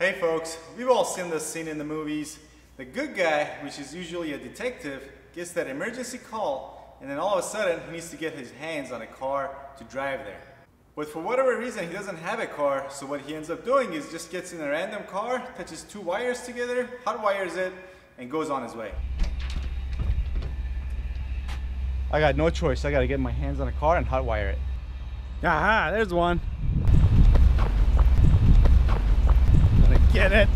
Hey folks, we've all seen this scene in the movies. The good guy, which is usually a detective, gets that emergency call and then all of a sudden he needs to get his hands on a car to drive there. But for whatever reason he doesn't have a car, so what he ends up doing is just gets in a random car, touches two wires together, hot wires it, and goes on his way. I got no choice, I gotta get my hands on a car and hot wire it. Aha, there's one. Get it.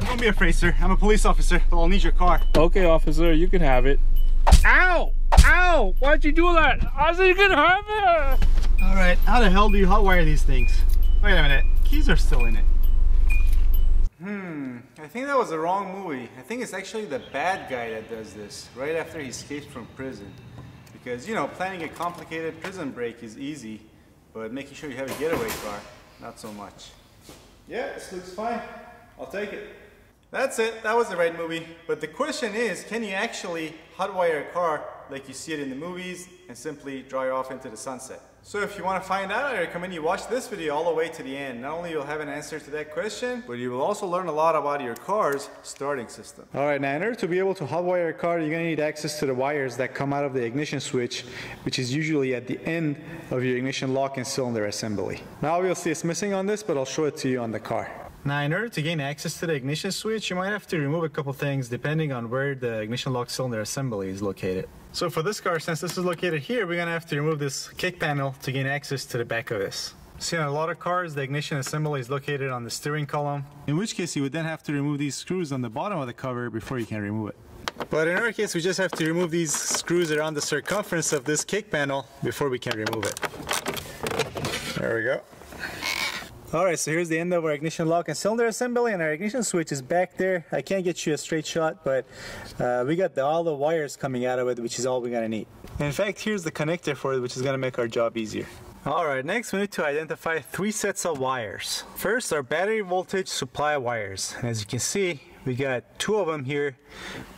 Don't be afraid, sir. I'm a police officer, but I'll need your car. Okay, officer, you can have it. Ow! Ow! Why'd you do that? I said you can have it! All right, how the hell do you hotwire these things? Wait a minute, keys are still in it. Hmm, I think that was the wrong movie. I think it's actually the bad guy that does this, right after he escapes from prison. Because, you know, planning a complicated prison break is easy, but making sure you have a getaway car, not so much. Yeah, this looks fine. I'll take it. That's it, that was the right movie. But the question is, can you actually hotwire a car like you see it in the movies and simply drive off into the sunset? So if you want to find out, I recommend you watch this video all the way to the end. Not only you'll have an answer to that question, but you will also learn a lot about your car's starting system. Alright, now in order to be able to hotwire a car, you're going to need access to the wires that come out of the ignition switch, which is usually at the end of your ignition lock and cylinder assembly. Now obviously it's missing on this, but I'll show it to you on the car. Now in order to gain access to the ignition switch, you might have to remove a couple things depending on where the ignition lock cylinder assembly is located. So for this car, since this is located here, we're gonna have to remove this kick panel to gain access to the back of this. See on a lot of cars, the ignition assembly is located on the steering column, in which case you would then have to remove these screws on the bottom of the cover before you can remove it. But in our case, we just have to remove these screws around the circumference of this kick panel before we can remove it. There we go. Alright, so here's the end of our ignition lock and cylinder assembly and our ignition switch is back there. I can't get you a straight shot, but uh, we got the, all the wires coming out of it, which is all we're gonna need. In fact, here's the connector for it, which is gonna make our job easier. Alright, next we need to identify three sets of wires. First, our battery voltage supply wires. And as you can see, we got two of them here,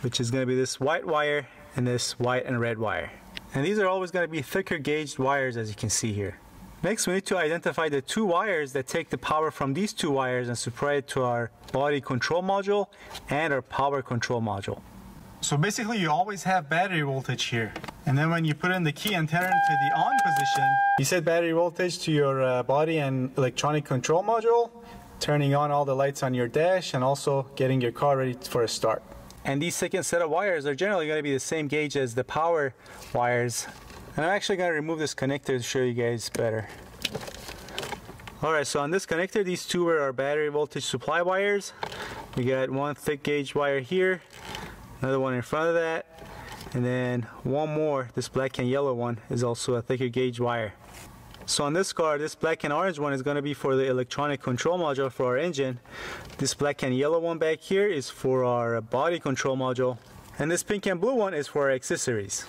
which is gonna be this white wire and this white and red wire. And these are always gonna be thicker gauged wires as you can see here. Next, we need to identify the two wires that take the power from these two wires and supply it to our body control module and our power control module. So basically you always have battery voltage here. And then when you put in the key and turn to the on position, you set battery voltage to your uh, body and electronic control module, turning on all the lights on your dash and also getting your car ready for a start. And these second set of wires are generally going to be the same gauge as the power wires and I'm actually going to remove this connector to show you guys better. Alright, so on this connector, these two are our battery voltage supply wires. We got one thick gauge wire here, another one in front of that, and then one more, this black and yellow one, is also a thicker gauge wire. So on this car, this black and orange one is going to be for the electronic control module for our engine. This black and yellow one back here is for our body control module. And this pink and blue one is for our accessories.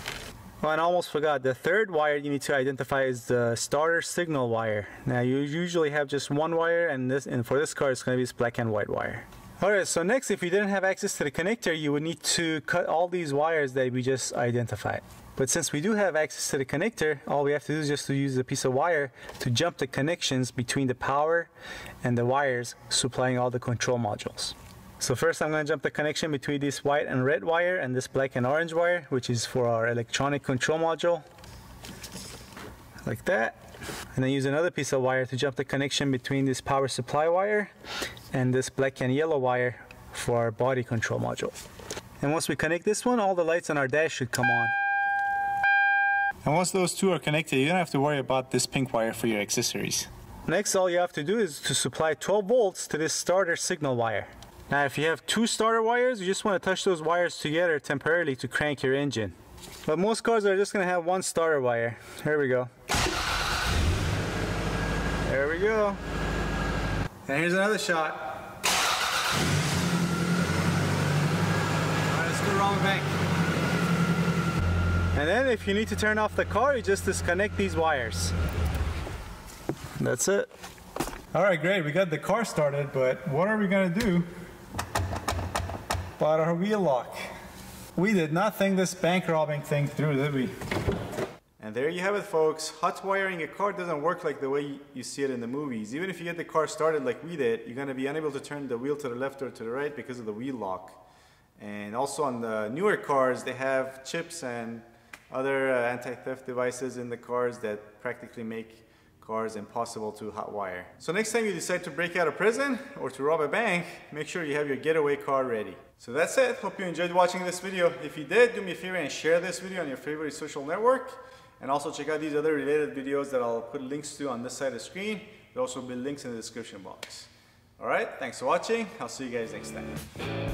Oh, and I almost forgot, the third wire you need to identify is the starter signal wire. Now you usually have just one wire and this and for this car it's going to be this black and white wire. Alright, so next if you didn't have access to the connector you would need to cut all these wires that we just identified. But since we do have access to the connector, all we have to do is just to use a piece of wire to jump the connections between the power and the wires supplying all the control modules. So first I'm going to jump the connection between this white and red wire and this black and orange wire, which is for our electronic control module. Like that. And then use another piece of wire to jump the connection between this power supply wire and this black and yellow wire for our body control module. And once we connect this one, all the lights on our dash should come on. And once those two are connected, you don't have to worry about this pink wire for your accessories. Next, all you have to do is to supply 12 volts to this starter signal wire. Now if you have two starter wires, you just want to touch those wires together temporarily to crank your engine. But most cars are just going to have one starter wire. Here we go. There we go. And here's another shot. Alright, let's go around the bank. And then if you need to turn off the car, you just disconnect these wires. That's it. Alright, great. We got the car started, but what are we going to do but our wheel lock. We did not think this bank robbing thing through, did we? And there you have it folks. Hot wiring a car doesn't work like the way you see it in the movies. Even if you get the car started like we did, you're gonna be unable to turn the wheel to the left or to the right because of the wheel lock. And also on the newer cars, they have chips and other uh, anti-theft devices in the cars that practically make cars impossible to hotwire. So next time you decide to break out of prison or to rob a bank, make sure you have your getaway car ready. So that's it. Hope you enjoyed watching this video. If you did, do me a favor and share this video on your favorite social network. And also check out these other related videos that I'll put links to on this side of the screen. There'll also be links in the description box. Alright, thanks for watching. I'll see you guys next time.